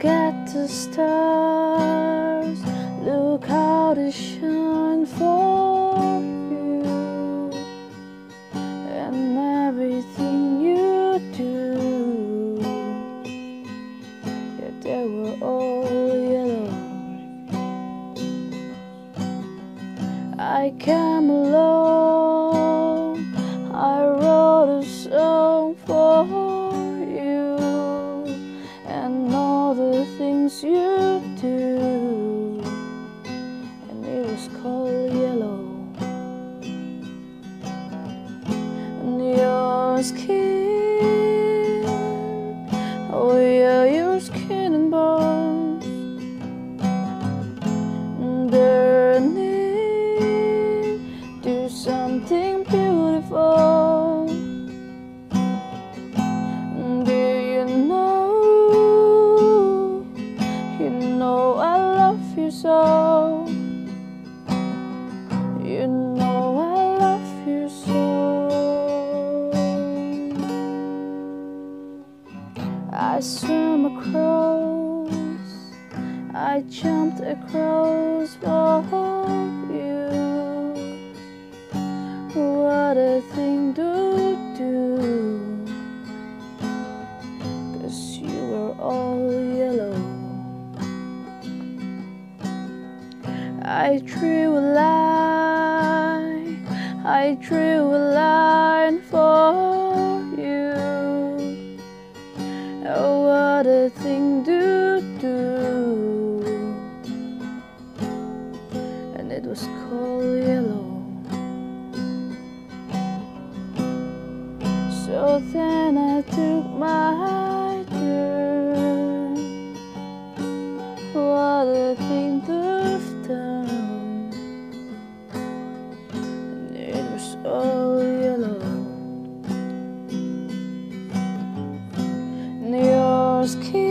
Look at the stars, look how they shine for you, and everything you do. Yeah, they were all yellow. I came along, I wrote a song for you do, and it was called yellow. And your skin, oh yeah, your skin and bones, underneath, do something beautiful. You know I love you so. I swam across, I jumped across for I drew a line, I drew a line for you. Oh, what a thing to do. And it was called yellow. So then I took my stars kiss.